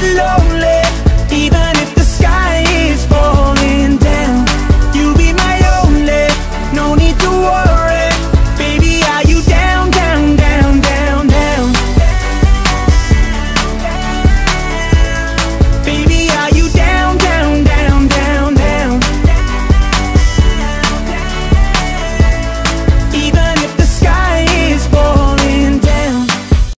get lonely.